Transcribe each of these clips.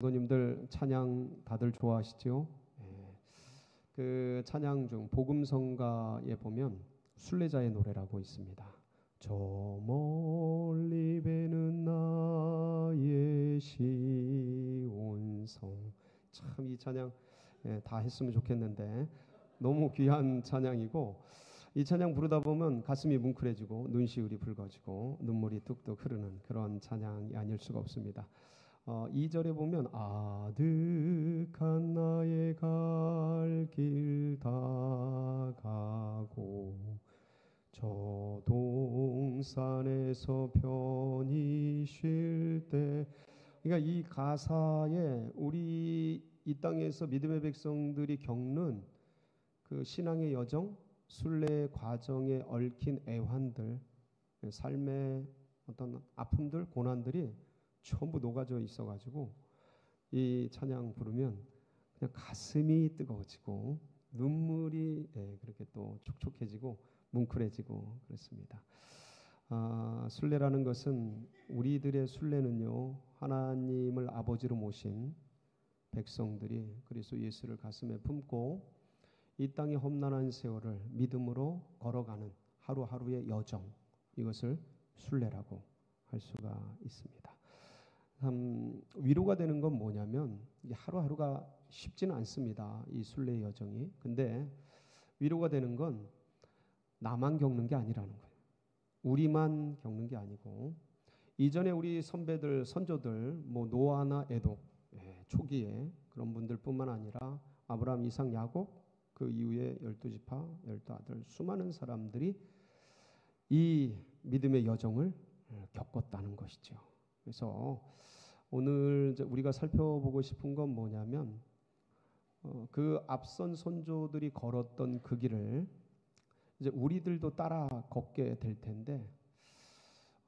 성도님들 찬양 다들 좋아하시죠? 예. 그 찬양 중 복음성가에 보면 순례자의 노래라고 있습니다. 저 멀리 배는 나의 시온성 참 이 찬양 예, 다 했으면 좋겠는데 너무 귀한 찬양이고 이 찬양 부르다 보면 가슴이 뭉클해지고 눈시울이 붉어지고 눈물이 뚝뚝 흐르는 그런 찬양이 아닐 수가 없습니다. 어, 2절에 보면 아득한 나의 갈 길 다 가고 저 동산에서 편히 쉴 때 그러니까 이 가사에 우리 이 땅에서 믿음의 백성들이 겪는 그 신앙의 여정, 순례 과정에 얽힌 애환들, 삶의 어떤 아픔들, 고난들이 전부 녹아져 있어가지고 이 찬양 부르면 그냥 가슴이 뜨거워지고 눈물이 예, 그렇게 또 촉촉해지고 뭉클해지고 그렇습니다. 아, 순례라는 것은 우리들의 순례는요 하나님을 아버지로 모신 백성들이 그리스도 예수를 가슴에 품고 이 땅의 험난한 세월을 믿음으로 걸어가는 하루하루의 여정 이것을 순례라고 할 수가 있습니다. 참 위로가 되는 건 뭐냐면 하루하루가 쉽지는 않습니다. 이 순례 여정이. 근데 위로가 되는 건 나만 겪는 게 아니라는 거예요. 우리만 겪는 게 아니고 이전에 우리 선배들 선조들 뭐 노아나 에도 예, 초기에 그런 분들뿐만 아니라 아브라함, 이삭, 야곱 그 이후에 열두 지파, 열두 아들 수많은 사람들이 이 믿음의 여정을 예, 겪었다는 것이죠. 그래서 오늘 우리가 살펴보고 싶은 건 뭐냐면 어, 그 앞선 선조들이 걸었던 그 길을 이제 우리들도 따라 걷게 될 텐데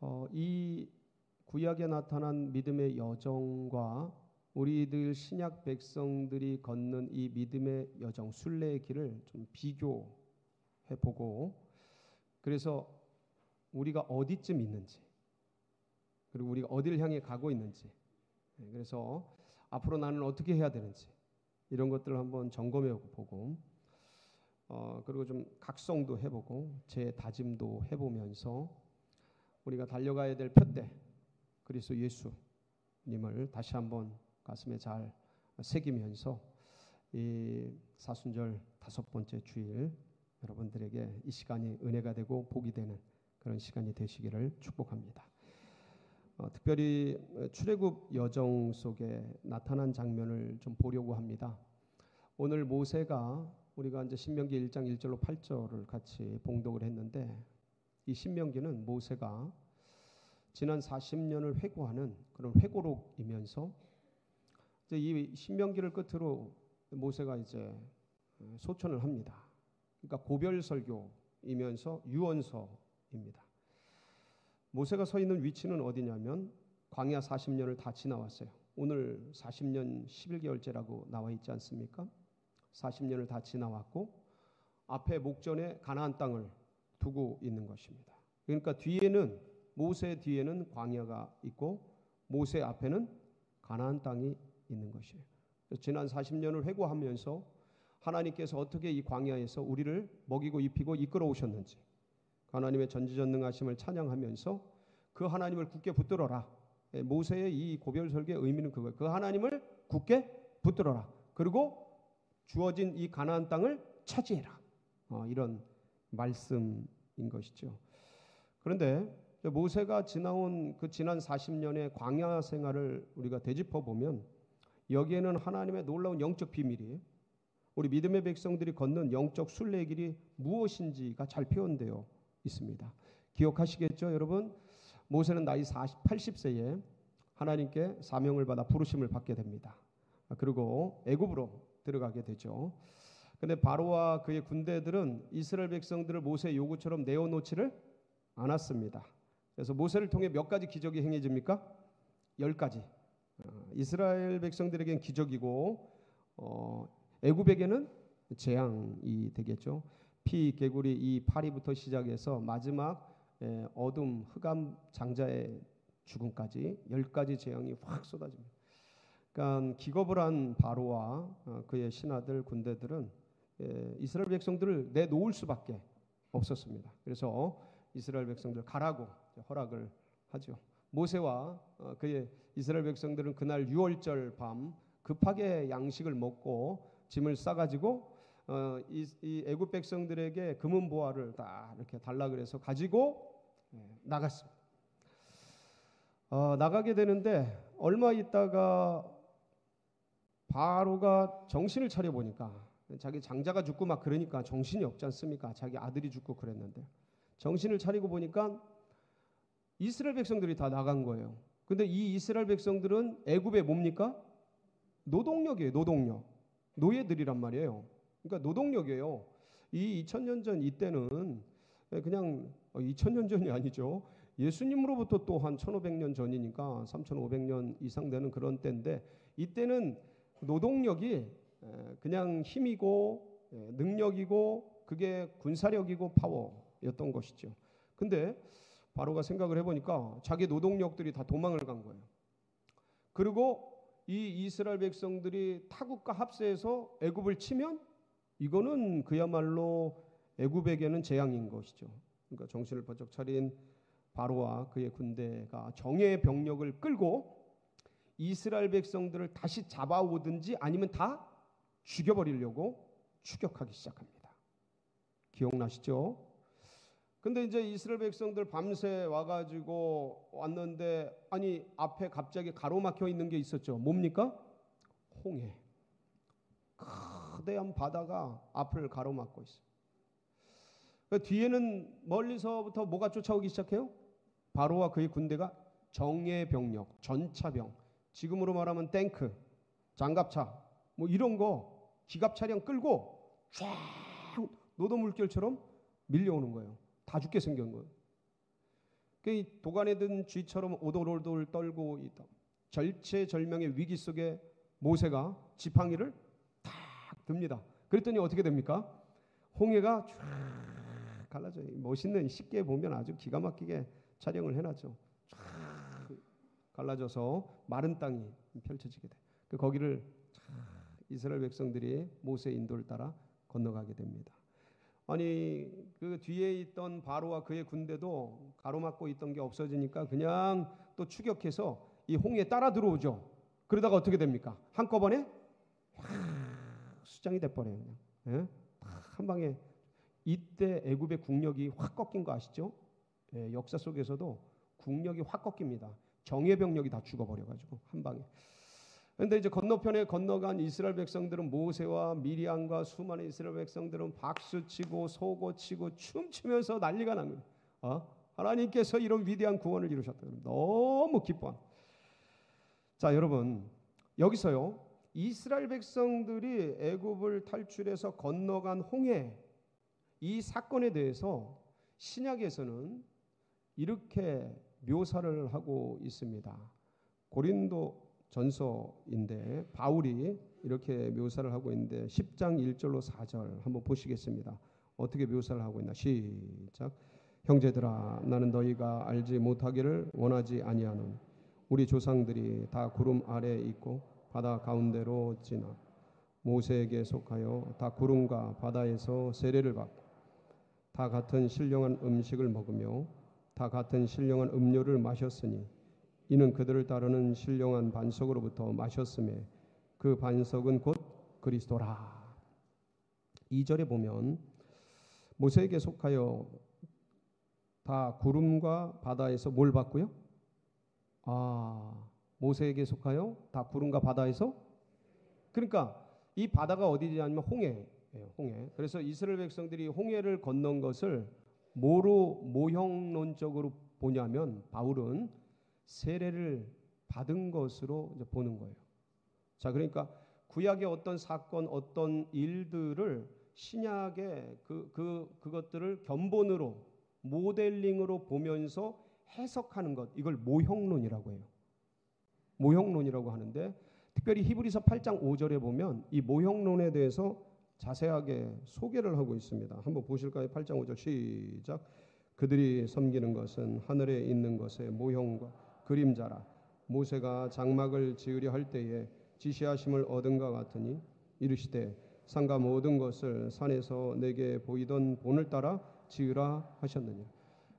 어, 이 구약에 나타난 믿음의 여정과 우리들 신약 백성들이 걷는 이 믿음의 여정 순례의 길을 좀 비교해 보고 그래서 우리가 어디쯤 있는지 그리고 우리가 어디를 향해 가고 있는지 네, 그래서 앞으로 나는 어떻게 해야 되는지 이런 것들을 한번 점검해 보고 어, 그리고 좀 각성도 해보고 제 다짐도 해보면서 우리가 달려가야 될 표대 그리스도 예수님을 다시 한번 가슴에 잘 새기면서 이 사순절 다섯 번째 주일 여러분들에게 이 시간이 은혜가 되고 복이 되는 그런 시간이 되시기를 축복합니다. 어, 특별히 출애굽 여정 속에 나타난 장면을 좀 보려고 합니다. 오늘 모세가 우리가 이제 신명기 1장 1절로 8절을 같이 봉독을 했는데 이 신명기는 모세가 지난 40년을 회고하는 그런 회고록이면서 이제 이 신명기를 끝으로 모세가 이제 소천을 합니다. 그러니까 고별 설교이면서 유언서입니다. 모세가 서 있는 위치는 어디냐면 광야 40년을 다 지나왔어요. 오늘 40년 11개월째라고 나와 있지 않습니까? 40년을 다 지나왔고 앞에 목전에 가나안 땅을 두고 있는 것입니다. 그러니까 뒤에는 모세 뒤에는 광야가 있고 모세 앞에는 가나안 땅이 있는 것이에요. 지난 40년을 회고하면서 하나님께서 어떻게 이 광야에서 우리를 먹이고 입히고 이끌어 오셨는지 하나님의 전지전능하심을 찬양하면서 그 하나님을 굳게 붙들어라. 예, 모세의 이 고별 설계의 의미는 그거예요. 그 하나님을 굳게 붙들어라. 그리고 주어진 이 가나안 땅을 차지해라. 어, 이런 말씀인 것이죠. 그런데 모세가 지나온 그 지난 40년의 광야 생활을 우리가 되짚어 보면 여기에는 하나님의 놀라운 영적 비밀이 우리 믿음의 백성들이 걷는 영적 순례 길이 무엇인지가 잘 표현되어 있습니다. 기억하시겠죠, 여러분? 모세는 나이 40, 80세에 하나님께 사명을 받아 부르심을 받게 됩니다. 그리고 애굽으로 들어가게 되죠. 근데 바로와 그의 군대들은 이스라엘 백성들을 모세의 요구처럼 내어놓지를 않았습니다. 그래서 모세를 통해 몇 가지 기적이 행해집니까? 열 가지. 어, 이스라엘 백성들에겐 기적이고 어, 애굽에게는 재앙이 되겠죠. 피, 개구리, 이 파리부터 시작해서 마지막 어둠, 흑암 장자의 죽음까지 열 가지 재앙이 확 쏟아집니다. 그러니까 기겁을 한 바로와 어, 그의 신하들 군대들은 예, 이스라엘 백성들을 내놓을 수밖에 없었습니다. 그래서 이스라엘 백성들 가라고 허락을 하죠. 모세와 어, 그의 이스라엘 백성들은 그날 6월절 밤 급하게 양식을 먹고 짐을 싸가지고 어, 이, 이 애굽 백성들에게 금은 보화를 다 이렇게 달라 그래서 가지고 예, 나갔습니다. 어, 나가게 되는데 얼마 있다가 바로가 정신을 차려 보니까 자기 장자가 죽고 막 그러니까 정신이 없지 않습니까? 자기 아들이 죽고 그랬는데 정신을 차리고 보니까 이스라엘 백성들이 다 나간 거예요. 근데 이 이스라엘 백성들은 애굽의 뭡니까? 노동력이에요. 노동력. 노예들이란 말이에요. 그러니까 노동력이에요. 이 2000년 전 이때는 그냥 2000년 어, 전이 아니죠. 예수님으로부터 또 한 1500년 전이니까 3500년 이상 되는 그런 때인데 이때는 노동력이 그냥 힘이고 능력이고 그게 군사력이고 파워였던 것이죠. 근데 바로가 생각을 해보니까 자기 노동력들이 다 도망을 간 거예요. 그리고 이 이스라엘 백성들이 타국과 합세해서 애굽을 치면 이거는 그야말로 애굽에게는 재앙인 것이죠. 그러니까 정신을 번쩍 차린 바로와 그의 군대가 정예의 병력을 끌고 이스라엘 백성들을 다시 잡아오든지 아니면 다 죽여버리려고 추격하기 시작합니다. 기억나시죠? 근데 이제 이스라엘 백성들 밤새 와가지고 왔는데 아니 앞에 갑자기 가로막혀 있는 게 있었죠. 뭡니까? 홍해. 거대한 바다가 앞을 가로막고 있어요. 그 뒤에는 멀리서부터 뭐가 쫓아오기 시작해요? 바로와 그의 군대가 정예 병력, 전차병, 지금으로 말하면 탱크, 장갑차, 뭐 이런 거 기갑 차량 끌고 쫙 노도 물결처럼 밀려오는 거예요. 다 죽게 생긴 거예요. 그 도간에 든 쥐처럼 오돌오돌 떨고 있다. 절체절명의 위기 속에 모세가 지팡이를 탁 듭니다. 그랬더니 어떻게 됩니까? 홍해가 쫙 갈라져요. 멋있는 쉽게 보면 아주 기가 막히게 촬영을 해놨죠. 쫙 갈라져서 마른 땅이 펼쳐지게 돼. 그 거기를 이스라엘 백성들이 모세 인도를 따라 건너가게 됩니다. 아니 그 뒤에 있던 바로와 그의 군대도 가로막고 있던 게 없어지니까 그냥 또 추격해서 이 홍해에 따라 들어오죠. 그러다가 어떻게 됩니까? 한꺼번에 수장이 돼버려요. 그냥. 예? 한 방에 이때 애굽의 국력이 확 꺾인 거 아시죠? 예, 역사 속에서도 국력이 확 꺾입니다. 정예 병력이 다 죽어버려가지고 한 방에. 그런데 이제 건너편에 건너간 이스라엘 백성들은 모세와 미리암과 수많은 이스라엘 백성들은 박수치고 소고치고 춤추면서 난리가 납니다. 어? 하나님께서 이런 위대한 구원을 이루셨다. 너무 기뻐. 자, 여러분 여기서요 이스라엘 백성들이 애굽을 탈출해서 건너간 홍해 이 사건에 대해서 신약에서는 이렇게 묘사를 하고 있습니다. 고린도 전서인데 바울이 이렇게 묘사를 하고 있는데 10장 1절로 4절 한번 보시겠습니다. 어떻게 묘사를 하고 있나 시작 형제들아 나는 너희가 알지 못하기를 원하지 아니하노니 우리 조상들이 다 구름 아래 있고 바다 가운데로 지나 모세에게 속하여 다 구름과 바다에서 세례를 받고 다 같은 신령한 음식을 먹으며 다 같은 신령한 음료를 마셨으니 이는 그들을 따르는 신령한 반석으로부터 마셨음에 그 반석은 곧 그리스도라. 2절에 보면 모세에게 속하여 다 구름과 바다에서 뭘 받고요? 아, 모세에게 속하여 다 구름과 바다에서 그러니까 이 바다가 어디냐면 홍해예요. 홍해. 그래서 이스라엘 백성들이 홍해를 건넌 것을 뭐로 모형론적으로 보냐면 바울은 세례를 받은 것으로 보는 거예요. 자, 그러니까 구약의 어떤 사건, 어떤 일들을 신약의 그, 그, 그것들을 견본으로 모델링으로 보면서 해석하는 것, 이걸 모형론이라고 해요. 모형론이라고 하는데 특별히 히브리서 8장 5절에 보면 이 모형론에 대해서 자세하게 소개를 하고 있습니다. 한번 보실까요? 8장 5절 시작. 그들이 섬기는 것은 하늘에 있는 것의 모형과 그림자라 모세가 장막을 지으려 할 때에 지시하심을 얻은가 같으니 이르시되 산과 모든 것을 산에서 내게 보이던 본을 따라 지으라 하셨느냐.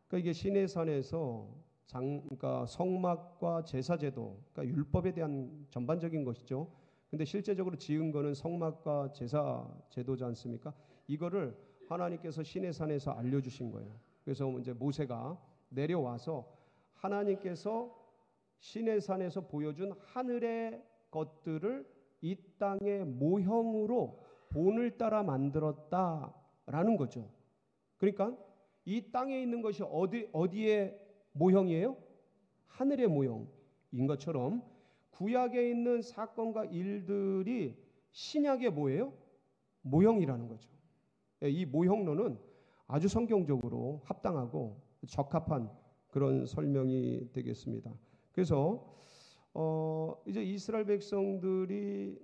그러니까 이게 신의 산에서 장, 그러니까 성막과 제사제도, 그러니까 율법에 대한 전반적인 것이죠. 근데 실제적으로 지은 거는 성막과 제사 제도지 않습니까? 이거를 하나님께서 신의 산에서 알려주신 거예요. 그래서 이제 모세가 내려와서 하나님께서 신의 산에서 보여준 하늘의 것들을 이 땅의 모형으로 본을 따라 만들었다라는 거죠. 그러니까 이 땅에 있는 것이 어디 어디의 모형이에요? 하늘의 모형인 것처럼 구약에 있는 사건과 일들이 신약의 뭐예요? 모형이라는 거죠. 예, 이 모형론은 아주 성경적으로 합당하고 적합한 그런 설명이 되겠습니다. 그래서 어 이제 이스라엘 백성들이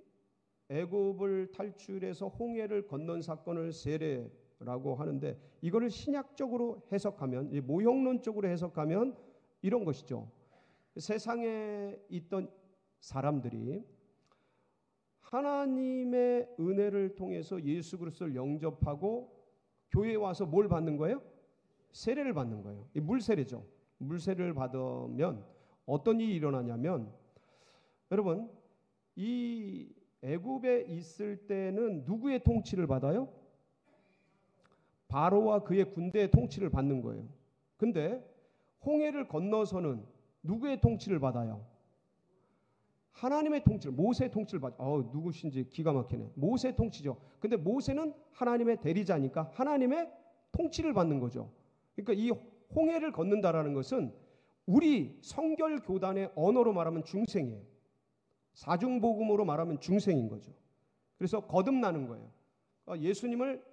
애굽을 탈출해서 홍해를 건넌 사건을 세례 라고 하는데 이거를 신약적으로 해석하면 모형론적으로 해석하면 이런 것이죠. 세상에 있던 사람들이 하나님의 은혜를 통해서 예수 그리스도를 영접하고 교회에 와서 뭘 받는 거예요? 세례를 받는 거예요. 물세례죠. 물세례를 받으면 어떤 일이 일어나냐면 여러분 이 애굽에 있을 때는 누구의 통치를 받아요? 바로와 그의 군대의 통치를 받는 거예요. 근데 홍해를 건너서는 누구의 통치를 받아요? 하나님의 통치를 모세의 통치를 받. 어 누구신지 기가 막히네. 모세 통치죠. 근데 모세는 하나님의 대리자니까 하나님의 통치를 받는 거죠. 그러니까 이 홍해를 걷는다라는 것은 우리 성결 교단의 언어로 말하면 중생이에요. 사중복음으로 말하면 중생인 거죠. 그래서 거듭나는 거예요. 어, 예수님을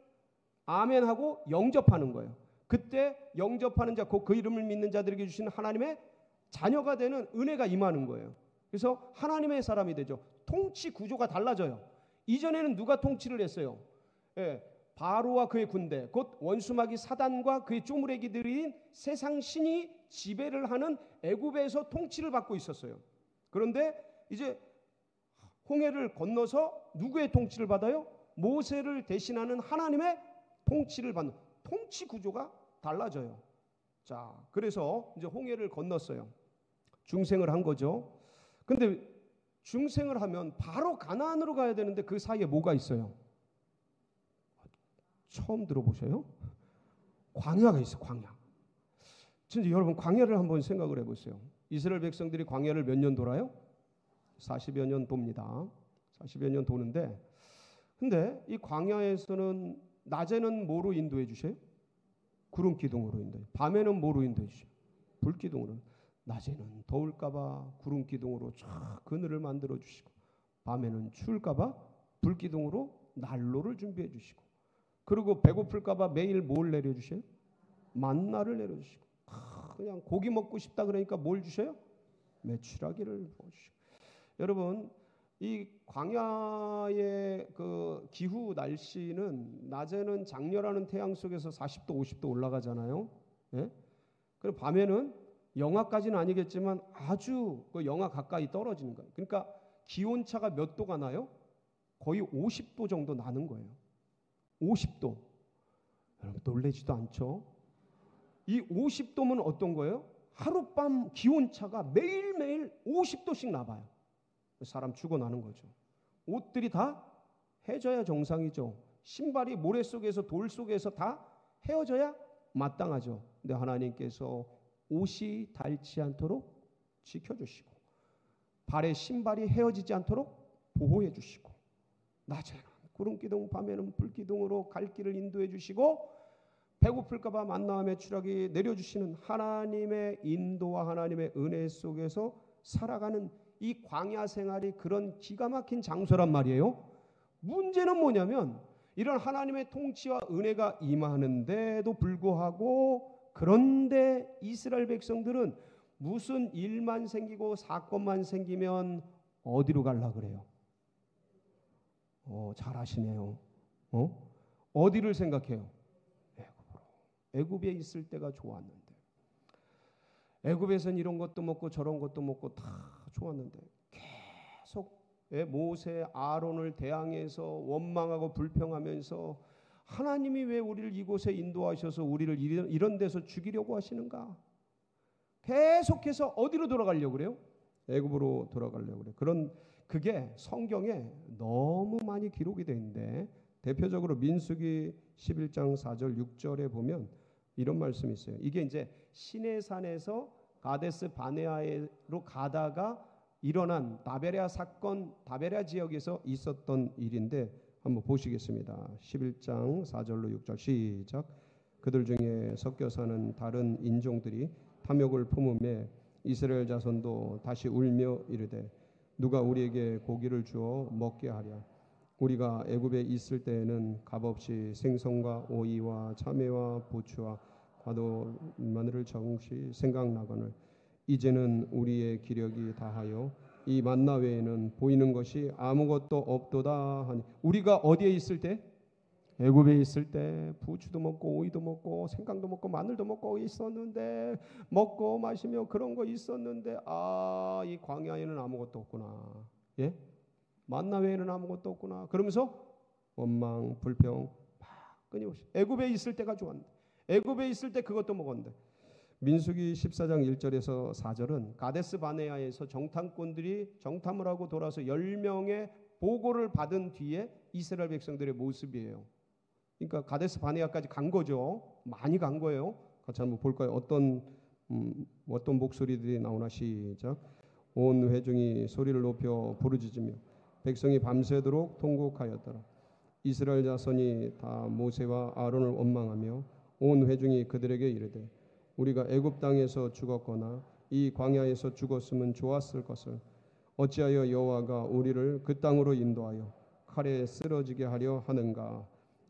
아멘하고 영접하는 거예요. 그때 영접하는 자, 그 이름을 믿는 자들에게 주신 하나님의 자녀가 되는 은혜가 임하는 거예요. 그래서 하나님의 사람이 되죠. 통치 구조가 달라져요. 이전에는 누가 통치를 했어요? 예, 바로와 그의 군대, 곧 원수마귀 사단과 그의 쪼무레기들인 세상 신이 지배를 하는 애굽에서 통치를 받고 있었어요. 그런데 이제 홍해를 건너서 누구의 통치를 받아요? 모세를 대신하는 하나님의 통치를 받는 통치 구조가 달라져요. 자, 그래서 이제 홍해를 건넜어요. 중생을 한 거죠. 근데 중생을 하면 바로 가나안으로 가야 되는데 그 사이에 뭐가 있어요? 처음 들어보셔요? 광야가 있어, 광야. 진짜 여러분 광야를 한번 생각을 해보세요. 이스라엘 백성들이 광야를 몇 년 돌아요? 40여 년 돕니다. 40여 년 도는데 근데 이 광야에서는 낮에는 뭐로 인도해 주셔요? 구름 기둥으로 인도해. 밤에는 뭐로 인도해 주셔요? 불 기둥으로. 낮에는 더울까봐 구름 기둥으로 쫙 그늘을 만들어 주시고 밤에는 추울까봐 불 기둥으로 난로를 준비해 주시고 그리고 배고플까봐 매일 뭘 내려 주셔요? 만나를 내려 주시고 그냥 고기 먹고 싶다 그러니까 뭘 주셔요? 메추라기를 주시고 여러분 이 광야의 그 기후 날씨는 낮에는 장렬하는 태양 속에서 40도 50도 올라가잖아요. 예? 그리고 밤에는 영하까지는 아니겠지만 아주 그 영하 가까이 떨어지는 거예요. 그러니까 기온 차가 몇 도가 나요? 거의 50도 정도 나는 거예요. 50도. 여러분 놀래지도 않죠? 이 50도면 어떤 거예요? 하룻밤 기온 차가 매일매일 50도씩 나봐요. 사람 죽어나는 거죠. 옷들이 다 해져야 정상이죠. 신발이 모래 속에서 돌 속에서 다 헤어져야 마땅하죠. 근데 하나님께서 옷이 닳지 않도록 지켜주시고 발의 신발이 헤어지지 않도록 보호해 주시고 낮에는 구름 기둥 밤에는 불 기둥으로 갈 길을 인도해 주시고 배고플까봐 만나함의 추락이 내려주시는 하나님의 인도와 하나님의 은혜 속에서 살아가는 이 광야 생활이 그런 기가 막힌 장소란 말이에요. 문제는 뭐냐면 이런 하나님의 통치와 은혜가 임하는데도 불구하고 그런데 이스라엘 백성들은 무슨 일만 생기고 사건만 생기면 어디로 갈라 그래요? 어, 잘 아시네요. 어? 어디를 생각해요? 애굽으로. 애굽에 있을 때가 좋았는데. 애굽에선 이런 것도 먹고 저런 것도 먹고 다 좋았는데 계속 예, 모세 아론을 대항해서 원망하고 불평하면서 하나님이 왜 우리를 이곳에 인도하셔서 우리를 이런, 데서 죽이려고 하시는가? 계속해서 어디로 돌아가려고 그래요? 애굽으로 돌아가려고 그래. 그런 그게 성경에 너무 많이 기록이 되어 있는데 대표적으로 민수기 11장 4절 6절에 보면 이런 말씀이 있어요. 이게 이제 시내산에서 가데스 바네아로 가다가 일어난 다베레아 사건, 다베레아 지역에서 있었던 일인데 한번 보시겠습니다. 11장 4절로 6절 시작. 그들 중에 섞여 사는 다른 인종들이 탐욕을 품음에 이스라엘 자손도 다시 울며 이르되 누가 우리에게 고기를 주어 먹게 하랴 우리가 애굽에 있을 때에는 값없이 생선과 오이와 참외와 부추와 과도 마늘을 정시 생각나거늘 이제는 우리의 기력이 다하여 이 만나 외에는 보이는 것이 아무것도 없도다 하니 우리가 어디에 있을 때? 애굽에 있을 때 부추도 먹고 오이도 먹고 생강도 먹고 마늘도 먹고 있었는데 먹고 마시며 그런 거 있었는데 아 이 광야에는 아무것도 없구나. 예? 만나 외에는 아무것도 없구나. 그러면서 원망 불평 막 끊임없이 애굽에 있을 때가 좋았는데 애굽에 있을 때 그것도 먹었는데 민수기 14장 1절에서 4절은 가데스 바네아에서 정탐꾼들이 정탐을 하고 돌아서 10명의 보고를 받은 뒤에 이스라엘 백성들의 모습이에요. 그러니까 가데스 바네아까지 간 거죠. 많이 간 거예요. 같이 한번 볼까요? 어떤 음, 어떤 목소리들이 나오나 시작. 온 회중이 소리를 높여 부르짖으며 백성이 밤새도록 통곡하였더라. 이스라엘 자손이 다 모세와 아론을 원망하며 온 회중이 그들에게 이르되 우리가 애굽 땅에서 죽었거나 이 광야에서 죽었으면 좋았을 것을 어찌하여 여호와가 우리를 그 땅으로 인도하여 칼에 쓰러지게 하려 하는가?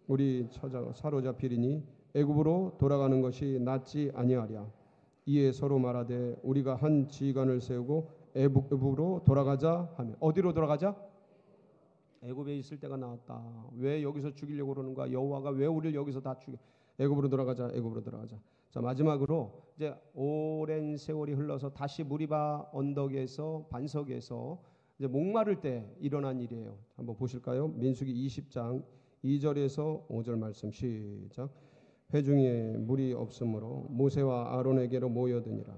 우리 처자 사로잡히리니 애굽으로 돌아가는 것이 낫지 아니하랴. 이에 서로 말하되 우리가 한 지휘관을 세우고 애굽으로 돌아가자 하며 어디로 돌아가자? 애굽에 있을 때가 나왔다. 왜 여기서 죽이려고 그러는가? 여호와가 왜 우리를 여기서 다 죽여 애굽으로 돌아가자 애굽으로 돌아가자 자 마지막으로 이제 오랜 세월이 흘러서 다시 무리바 언덕에서 반석에서 이제 목마를 때 일어난 일이에요. 한번 보실까요? 민수기 20장 2절에서 5절 말씀 시작. 회중에 물이 없으므로 모세와 아론에게로 모여드니라.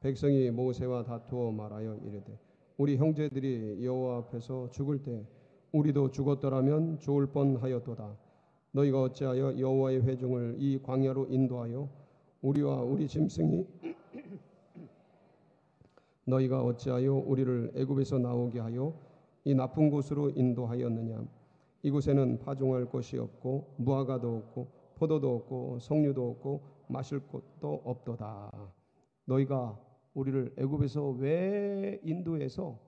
백성이 모세와 다투어 말하여 이르되 우리 형제들이 여호와 앞에서 죽을 때 우리도 죽었더라면 좋을 뻔하였도다. 너희가 어찌하여 여호와의 회중을 이 광야로 인도하여 우리와 우리 짐승이 너희가 어찌하여 우리를 애굽에서 나오게 하여 이 나쁜 곳으로 인도하였느냐? 이곳에는 파종할 것이 없고 무화과도 없고 포도도 없고 석류도 없고 마실 곳도 없도다. 너희가 우리를 애굽에서 왜 인도해서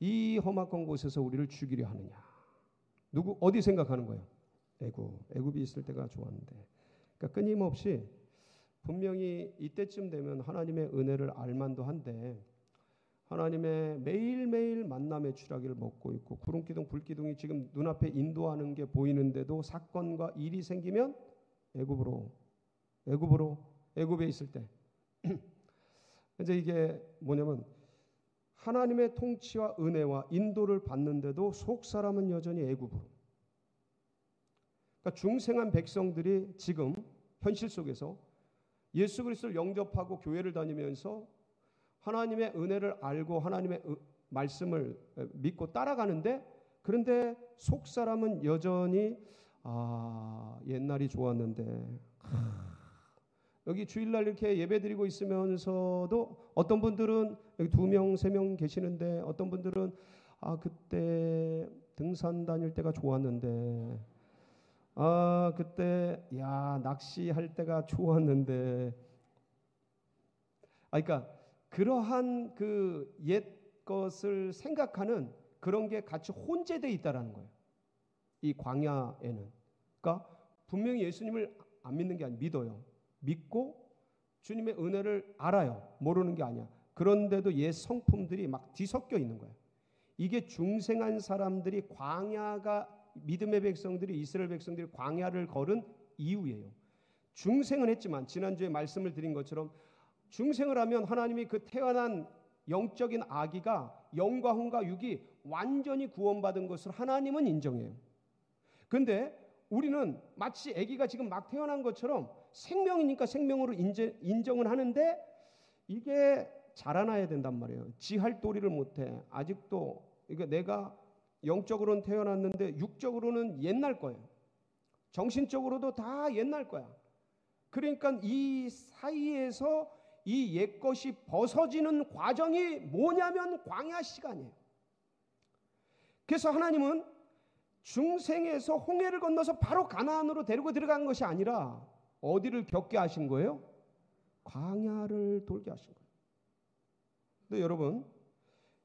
이 험악한 곳에서 우리를 죽이려 하느냐? 누구 어디 생각하는 거예요 애굽 애굽이 있을 때가 좋았는데. 그러니까 끊임없이 분명히 이때쯤 되면 하나님의 은혜를 알만도 한데 하나님의 매일매일 만남의 추락을 먹고 있고 구름기둥 불기둥이 지금 눈앞에 인도하는 게 보이는데도 사건과 일이 생기면 애굽으로 애굽으로 애굽에 있을 때. 이제 이게 뭐냐면 하나님의 통치와 은혜와 인도를 받는데도 속 사람은 여전히 애굽으로 그러니까 중생한 백성들이 지금 현실 속에서 예수 그리스도를 영접하고 교회를 다니면서 하나님의 은혜를 알고 하나님의 말씀을 믿고 따라가는데 그런데 속 사람은 여전히 아 옛날이 좋았는데. 여기 주일날 이렇게 예배드리고 있으면서도 어떤 분들은 여기 두 명, 세 명 계시는데 어떤 분들은 아 그때 등산 다닐 때가 좋았는데 아, 그때 야, 낚시할 때가 좋았는데 아 그러니까 그러한 그 옛 것을 생각하는 그런 게 같이 혼재돼 있다라는 거예요. 이 광야에는. 그러니까 분명히 예수님을 안 믿는 게 아니라 믿어요. 믿고 주님의 은혜를 알아요. 모르는 게 아니야. 그런데도 옛 성품들이 막 뒤섞여 있는 거예요. 이게 중생한 사람들이 광야가 믿음의 백성들이 이스라엘 백성들이 광야를 걸은 이유예요. 중생은 했지만 지난주에 말씀을 드린 것처럼 중생을 하면 하나님이 그 태어난 영적인 아기가 영과 혼과 육이 완전히 구원받은 것을 하나님은 인정해요. 근데 우리는 마치 아기가 지금 막 태어난 것처럼 생명이니까 생명으로 인제, 인정은 하는데 이게 자라나야 된단 말이에요. 지할 도리를 못해. 아직도 이게 내가 영적으로는 태어났는데 육적으로는 옛날 거예요. 정신적으로도 다 옛날 거야. 그러니까 이 사이에서 이 옛것이 벗어지는 과정이 뭐냐면 광야 시간이에요. 그래서 하나님은 중생에서 홍해를 건너서 바로 가나안으로 데리고 들어간 것이 아니라 어디를 겪게 하신 거예요? 광야를 돌게 하신 거예요. 근데 여러분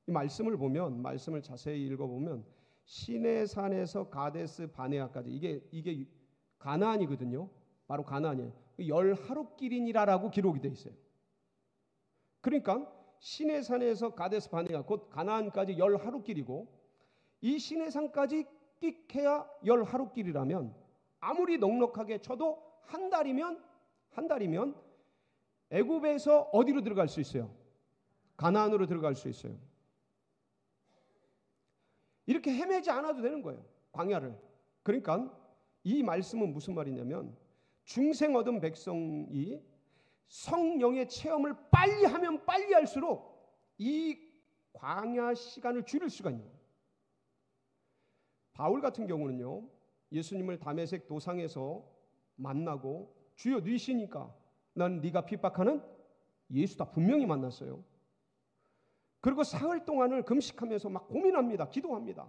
이 말씀을 보면 말씀을 자세히 읽어보면 시내 산에서 가데스 바네아까지 이게 이게 가나안이거든요. 바로 가나안이에요. 열 하루 길이니라라고 기록이 돼 있어요. 그러니까 시내 산에서 가데스 바네아 곧 가나안까지 열 하루 길이고 이 시내 산까지 끽해야 열 하루 길이라면 아무리 넉넉하게 쳐도 한 달이면 한 달이면 애굽에서 어디로 들어갈 수 있어요? 가나안으로 들어갈 수 있어요. 이렇게 헤매지 않아도 되는 거예요. 광야를. 그러니까 이 말씀은 무슨 말이냐면 중생 얻은 백성이 성령의 체험을 빨리 하면 빨리 할수록 이 광야 시간을 줄일 수가 있는 거예요. 바울 같은 경우는요. 예수님을 담에색 도상에서 만나고 주여 뉘시니까 난 네가 핍박하는 예수다 분명히 만났어요. 그리고 사흘 동안을 금식하면서 막 고민합니다. 기도합니다.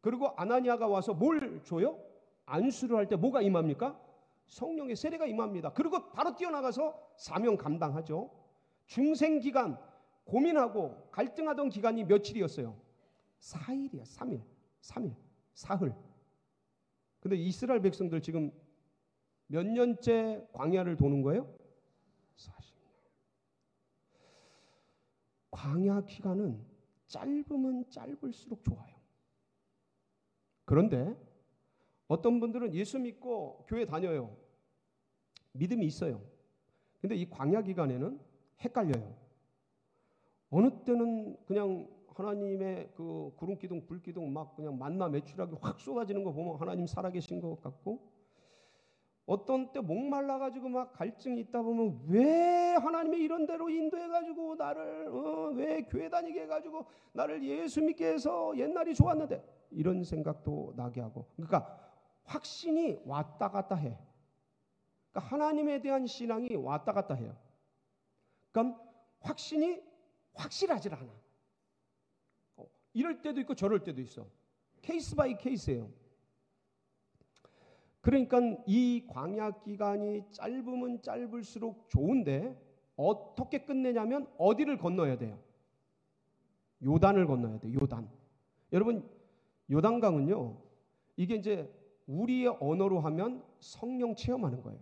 그리고 아나니아가 와서 뭘 줘요? 안수를 할 때 뭐가 임합니까? 성령의 세례가 임합니다. 그리고 바로 뛰어나가서 사명 감당하죠. 중생 기간 고민하고 갈등하던 기간이 며칠이었어요? 4일이야. 3일. 3일. 사흘. 근데 이스라엘 백성들 지금 몇 년째 광야를 도는 거예요? 40년. 광야 기간은 짧으면 짧을수록 좋아요. 그런데 어떤 분들은 예수 믿고 교회 다녀요. 믿음이 있어요. 근데 이 광야 기간에는 헷갈려요. 어느 때는 그냥 하나님의 그 구름 기둥, 불 기둥 막 그냥 만나 매출하게 확 쏟아지는 거 보면 하나님 살아계신 것 같고 어떤 때 목말라 가지고 막 갈증이 있다 보면 왜 하나님이 이런 대로 인도해 가지고 나를 어, 왜 교회 다니게 해 가지고 나를 예수 믿게 해서 옛날이 좋았는데 이런 생각도 나게 하고 그러니까 확신이 왔다 갔다 해. 그러니까 하나님에 대한 신앙이 왔다 갔다 해요. 그러니까 확신이 확실하질 않아. 어, 이럴 때도 있고 저럴 때도 있어. case by case예요. 그러니까 이 광야 기간이 짧으면 짧을수록 좋은데 어떻게 끝내냐면 어디를 건너야 돼요? 요단을 건너야 돼요. 요단. 여러분 요단강은요. 이게 이제 우리의 언어로 하면 성령 체험하는 거예요.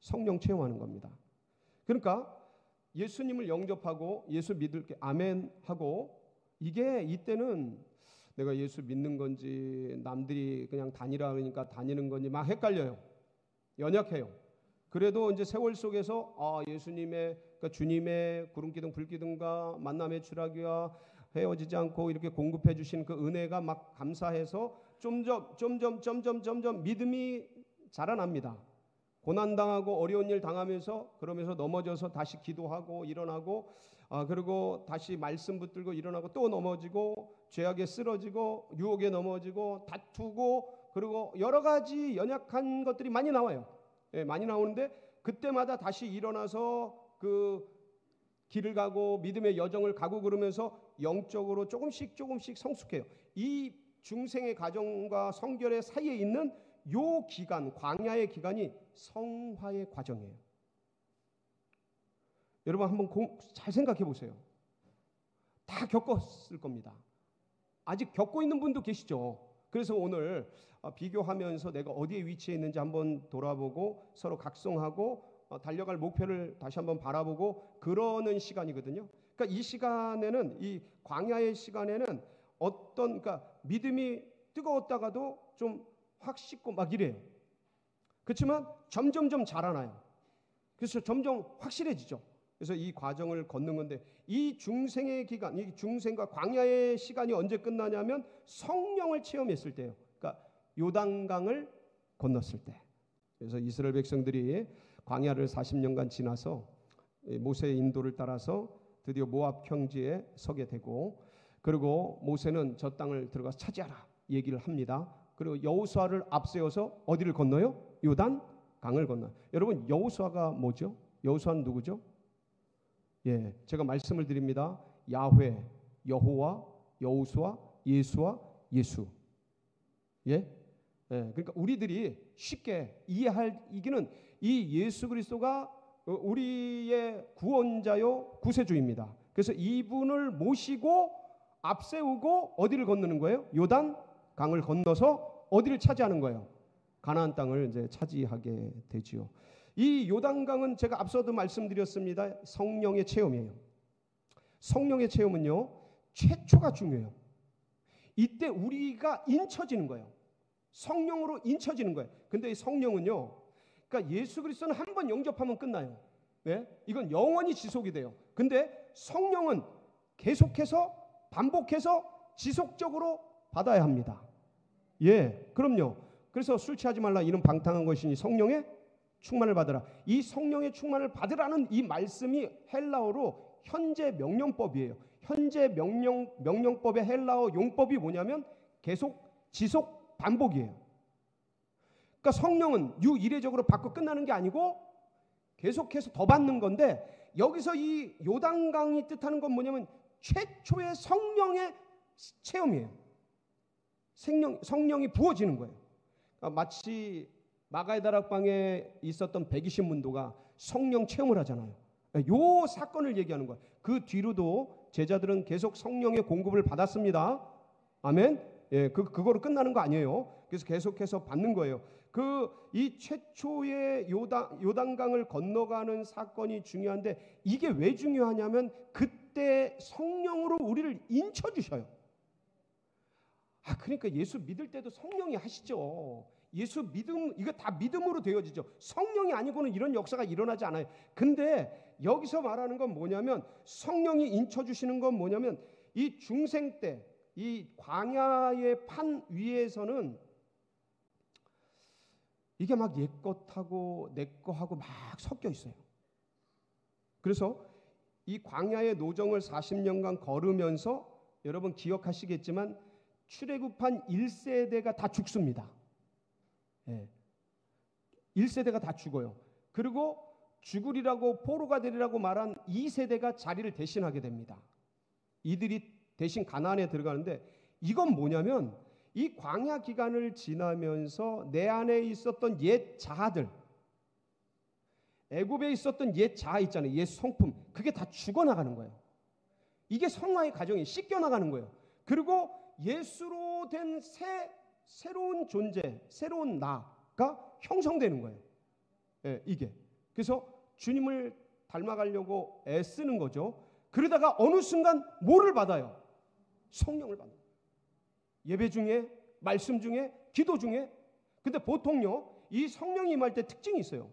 성령 체험하는 겁니다. 그러니까 예수님을 영접하고 예수 믿을 게 아멘 하고 이게 이때는 내가 예수 믿는 건지 남들이 그냥 다니라 그러니까 다니는 건지 막 헷갈려요. 연약해요. 그래도 이제 세월 속에서 아 예수님의 그러니까 주님의 구름기둥 불기둥과 만남의 추락이와 헤어지지 않고 이렇게 공급해 주신 그 은혜가 막 감사해서 점점 점점 점점 점점 믿음이 자라납니다. 고난 당하고 어려운 일 당하면서 그러면서 넘어져서 다시 기도하고 일어나고 아 그리고 다시 말씀 붙들고 일어나고 또 넘어지고 죄악에 쓰러지고 유혹에 넘어지고 다투고 그리고 여러 가지 연약한 것들이 많이 나와요. 예, 많이 나오는데 그때마다 다시 일어나서 그 길을 가고 믿음의 여정을 가고 그러면서 영적으로 조금씩 조금씩 성숙해요. 이 중생의 가정과 성결의 사이에 있는 요 기간, 광야의 기간이 성화의 과정이에요. 여러분 한번 공, 잘 생각해 보세요. 다 겪었을 겁니다. 아직 겪고 있는 분도 계시죠. 그래서 오늘 어, 비교하면서 내가 어디에 위치해 있는지 한번 돌아보고 서로 각성하고 어, 달려갈 목표를 다시 한번 바라보고 그러는 시간이거든요. 그러니까 이 시간에는 이 광야의 시간에는 어떤 그러니까 믿음이 뜨거웠다가도 좀 확 식고 막 이래요. 그렇지만 점점점 자라나요. 그래서 점점 확실해지죠. 그래서 이 과정을 걷는 건데 이 중생의 기간, 이 중생과 광야의 시간이 언제 끝나냐면 성령을 체험했을 때요. 그러니까 요단강을 건넜을 때. 그래서 이스라엘 백성들이 광야를 40년간 지나서 모세의 인도를 따라서 드디어 모압 평지에 서게 되고 그리고 모세는 저 땅을 들어가서 차지하라 얘기를 합니다. 그리고 여호수아를 앞세워서 어디를 건너요? 요단 강을 건너. 여러분 여호수아가 뭐죠? 여호수아는 누구죠? 예, 제가 말씀을 드립니다. 야훼, 여호와, 여호수아, 예수와 예수. 예? 예, 그러니까 우리들이 쉽게 이해할 이기는 이 예수 그리스도가 우리의 구원자요 구세주입니다. 그래서 이분을 모시고 앞세우고 어디를 건너는 거예요? 요단 강을 건너서 어디를 차지하는 거예요? 가나안 땅을 이제 차지하게 되지요. 이 요단강은 제가 앞서도 말씀드렸습니다. 성령의 체험이에요. 성령의 체험은요, 최초가 중요해요. 이때 우리가 인쳐지는 거예요. 성령으로 인쳐지는 거예요. 근데 이 성령은요, 그러니까 예수 그리스도는 한 번 영접하면 끝나요. 네? 이건 영원히 지속이 돼요. 근데 성령은 계속해서 반복해서 지속적으로 받아야 합니다. 예, 그럼요. 그래서 술 취하지 말라 이런 방탕한 것이니 성령의 충만을 받으라. 이 성령의 충만을 받으라는 이 말씀이 헬라어로 현재 명령법이에요. 현재 명령 명령법의 헬라어 용법이 뭐냐면 계속 지속 반복이에요. 그러니까 성령은 유이례적으로 받고 끝나는 게 아니고 계속해서 더 받는 건데 여기서 이 요단강이 뜻하는 건 뭐냐면 최초의 성령의 체험이에요. 생명, 성령이 부어지는 거예요. 그러니까 마치 마가의 다락방에 있었던 120문도가 성령 체험을 하잖아요. 요 사건을 얘기하는 거예요. 그 뒤로도 제자들은 계속 성령의 공급을 받았습니다. 아멘. 예, 그 그거로 끝나는 거 아니에요. 그래서 계속해서 받는 거예요. 그 이 최초의 요단 요단강을 건너가는 사건이 중요한데 이게 왜 중요하냐면 그때 성령으로 우리를 인쳐 주셔요. 아, 그러니까 예수 믿을 때도 성령이 하시죠. 예수 믿음 이거 다 믿음으로 되어지죠. 성령이 아니고는 이런 역사가 일어나지 않아요. 근데 여기서 말하는 건 뭐냐면 성령이 인쳐 주시는 건 뭐냐면 이 중생 때 이 광야의 판 위에서는 이게 막 옛것하고 내것하고 막 섞여 있어요. 그래서 이 광야의 노정을 40년간 걸으면서 여러분 기억하시겠지만 출애굽한 1세대가 다 죽습니다. 예. 1세대가 다 죽어요. 그리고 죽으리라고 포로가 되리라고 말한 2세대가 자리를 대신하게 됩니다. 이들이 대신 가나안에 들어가는데 이건 뭐냐면 이 광야 기간을 지나면서 내 안에 있었던 옛 자아들 애굽에 있었던 옛 자아 있잖아요. 옛 성품 그게 다 죽어 나가는 거예요. 이게 성화의 과정이 씻겨 나가는 거예요. 그리고 예수로 된 새 새로운 존재, 새로운 나가 형성되는 거예요. 예, 이게. 그래서 주님을 닮아가려고 애쓰는 거죠. 그러다가 어느 순간 뭐를 받아요? 성령을 받는 예배 중에, 말씀 중에, 기도 중에. 근데 보통요, 이 성령이 임할 때 특징이 있어요.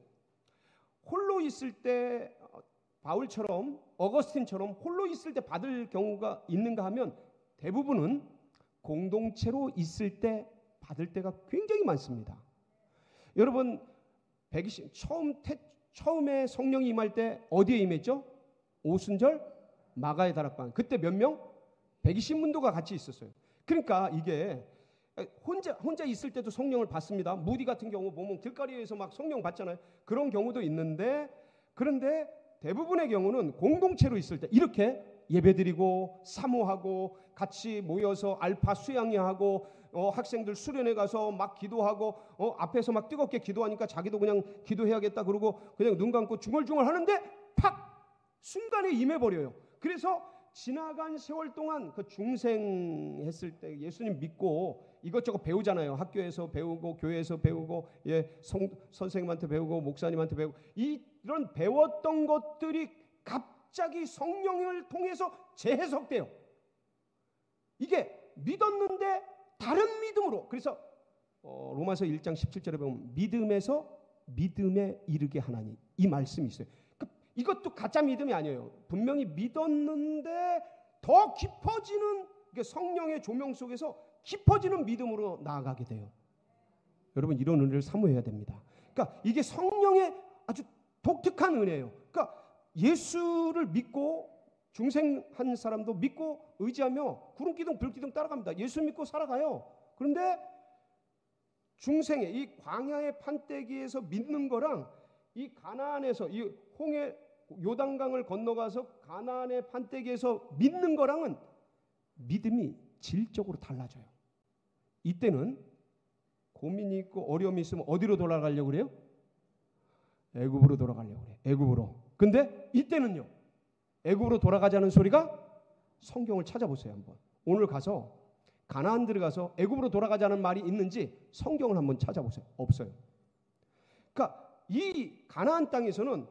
홀로 있을 때 바울처럼 어거스틴처럼 홀로 있을 때 받을 경우가 있는가 하면 대부분은 공동체로 있을 때 받을 때가 굉장히 많습니다. 여러분 120 처음 태, 처음에 성령이 임할 때 어디에 임했죠? 오순절 마가의 다락방. 그때 몇 명? 120문도가 같이 있었어요. 그러니까 이게 혼자 혼자 있을 때도 성령을 받습니다. 무디 같은 경우 보면 길거리에서 막 성령 받잖아요. 그런 경우도 있는데 그런데 대부분의 경우는 공동체로 있을 때 이렇게 예배드리고 사모하고 같이 모여서 알파 수양회하고 어, 학생들 수련회 가서 막 기도하고 어, 앞에서 막 뜨겁게 기도하니까 자기도 그냥 기도해야겠다 그러고 그냥 눈 감고 중얼중얼 하는데 팍 순간에 임해버려요. 그래서 지나간 세월 동안 그 중생 했을 때 예수님 믿고 이것저것 배우잖아요. 학교에서 배우고 교회에서 배우고 예, 성, 선생님한테 배우고 목사님한테 배우고 이런 배웠던 것들이 갑 자기 성령을 통해서 재해석돼요. 이게 믿었는데 다른 믿음으로 그래서 어, 로마서 1장 17절에 보면 믿음에서 믿음에 이르게 하나니 이 말씀이 있어요. 그러니까 이것도 가짜 믿음이 아니에요. 분명히 믿었는데 더 깊어지는 성령의 조명 속에서 깊어지는 믿음으로 나아가게 돼요. 여러분 이런 은혜를 사모해야 됩니다. 그러니까 이게 성령의 아주 독특한 은혜예요. 예수를 믿고 중생한 사람도 믿고 의지하며 구름 기둥 불 기둥 따라갑니다. 예수 믿고 살아가요. 그런데 중생의 이 광야의 판때기에서 믿는 거랑 이 가나안에서 이 홍해 요단강을 건너가서 가나안의 판때기에서 믿는 거랑은 믿음이 질적으로 달라져요. 이때는 고민이 있고 어려움이 있으면 어디로 돌아가려고 그래요? 애굽으로 돌아가려고 그래요. 애굽으로. 근데 이때는요. 애굽으로 돌아가자는 소리가 성경을 찾아보세요, 한번. 오늘 가서 가나안 들어가서 애굽으로 돌아가자는 말이 있는지 성경을 한번 찾아보세요. 없어요. 그러니까 이 가나안 땅에서는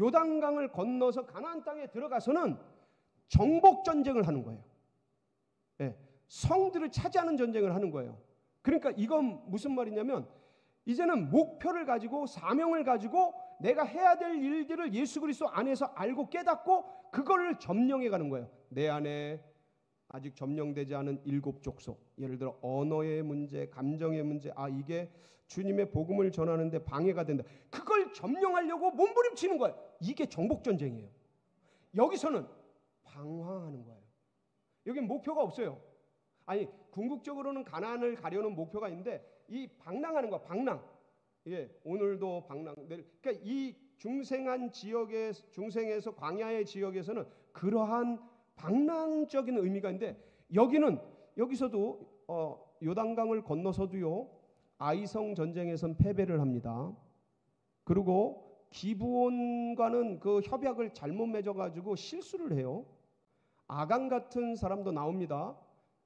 요단강을 건너서 가나안 땅에 들어가서는 정복 전쟁을 하는 거예요. 네, 성들을 차지하는 전쟁을 하는 거예요. 그러니까 이건 무슨 말이냐면 이제는 목표를 가지고 사명을 가지고 내가 해야 될 일들을 예수 그리스도 안에서 알고 깨닫고 그걸 점령해 가는 거예요. 내 안에 아직 점령되지 않은 일곱 족속. 예를 들어 언어의 문제, 감정의 문제. 아 이게 주님의 복음을 전하는데 방해가 된다. 그걸 점령하려고 몸부림치는 거예요. 이게 정복 전쟁이에요. 여기서는 방황하는 거예요. 여기 목표가 없어요. 아니 궁극적으로는 가난을 가려는 목표가 있는데 이 방랑하는 거야. 방랑. 예, 오늘도 방랑. 그러니까 이 중생한 지역의 중생에서 광야의 지역에서는 그러한 방랑적인 의미가 있는데 여기는 여기서도 어, 요단강을 건너서도요 아이성 전쟁에선 패배를 합니다. 그리고 기부원과는 그 협약을 잘못 맺어가지고 실수를 해요. 아간 같은 사람도 나옵니다.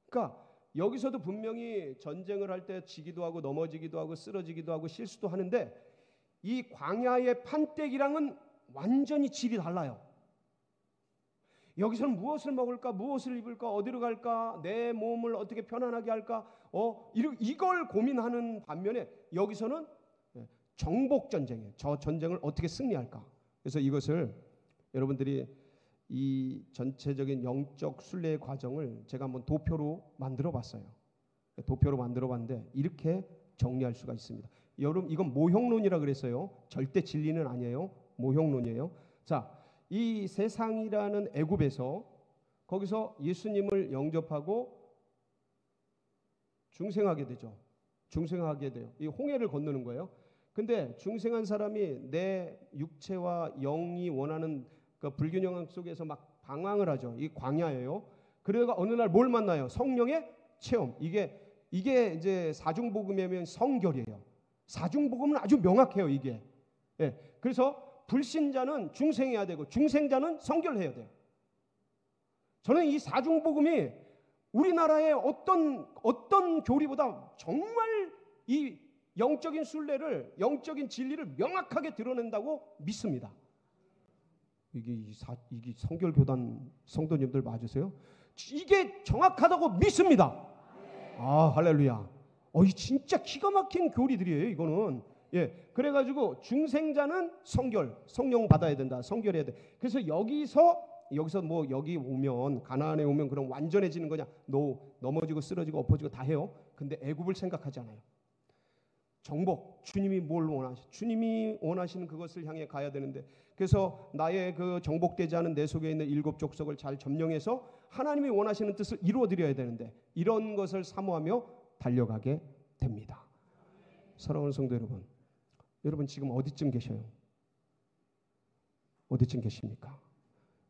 그러니까 여기서도 분명히 전쟁을 할 때 지기도 하고 넘어지기도 하고 쓰러지기도 하고 실수도 하는데 이 광야의 판때기랑은 완전히 질이 달라요. 여기서는 무엇을 먹을까, 무엇을 입을까, 어디로 갈까, 내 몸을 어떻게 편안하게 할까, 어, 이걸 고민하는 반면에 여기서는 예, 정복 전쟁이에요. 저 전쟁을 어떻게 승리할까. 그래서 이것을 여러분들이 이 전체적인 영적 순례의 과정을 제가 한번 도표로 만들어 봤어요. 도표로 만들어 봤는데 이렇게 정리할 수가 있습니다. 여러분 이건 모형론이라 그랬어요. 절대 진리는 아니에요. 모형론이에요. 자, 이 세상이라는 애굽에서 거기서 예수님을 영접하고 중생하게 되죠. 중생하게 돼요. 이 홍해를 건너는 거예요. 근데 중생한 사람이 내 육체와 영이 원하는 그 불균형 속에서 막 방황을 하죠. 이 광야예요. 그러다가 어느 날 뭘 만나요? 성령의 체험. 이게 이게 이제 사중복음이면 성결이에요. 사중복음은 아주 명확해요. 이게. 예. 그래서 불신자는 중생해야 되고 중생자는 성결해야 돼요. 저는 이 사중복음이 우리나라의 어떤 어떤 교리보다 정말 이 영적인 순례를 영적인 진리를 명확하게 드러낸다고 믿습니다. 이게 사, 이게 성결 교단 성도님들 맞으세요? 이게 정확하다고 믿습니다. 아 할렐루야. 어, 이 진짜 기가 막힌 교리들이에요. 이거는 예, 그래가지고 중생자는 성결, 성령 받아야 된다, 성결해야 돼. 그래서 여기서 여기서 뭐 여기 오면 가나안에 오면 그럼 완전해지는 거냐? 노 넘어지고 쓰러지고 엎어지고 다 해요. 근데 애굽을 생각하지 않아요. 정복, 주님이 뭘 원하시? 주님이 원하시는 그것을 향해 가야 되는데 그래서 나의 그 정복되지 않은 내 속에 있는 일곱 족속을 잘 점령해서 하나님이 원하시는 뜻을 이루어 드려야 되는데 이런 것을 사모하며 달려가게 됩니다. 사랑하는 성도 여러분, 여러분 지금 어디쯤 계셔요? 어디쯤 계십니까?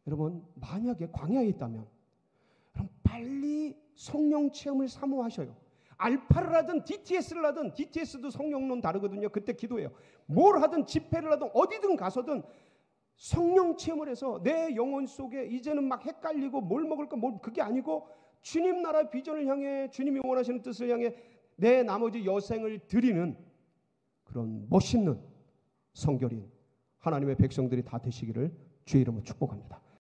여러분 만약에 광야에 있다면 그럼 빨리 성령 체험을 사모하셔요. 알파를 하든 DTS를 하든 DTS도 성령론 다르거든요. 그때 기도해요. 뭘 하든 집회를 하든 어디든 가서든 성령 체험을 해서 내 영혼 속에 이제는 막 헷갈리고 뭘 먹을까 뭘 그게 아니고 주님 나라 비전을 향해 주님이 원하시는 뜻을 향해 내 나머지 여생을 드리는 그런 멋있는 성결인 하나님의 백성들이 다 되시기를 주의 이름으로 축복합니다.